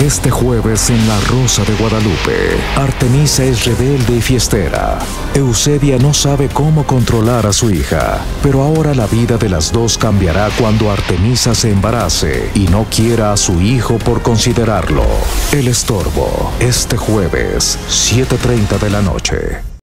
Este jueves en La Rosa de Guadalupe, Artemisa es rebelde y fiestera. Eusebia no sabe cómo controlar a su hija, pero ahora la vida de las dos cambiará cuando Artemisa se embarace y no quiera a su hijo por considerarlo. El estorbo, este jueves, 7.30 de la noche.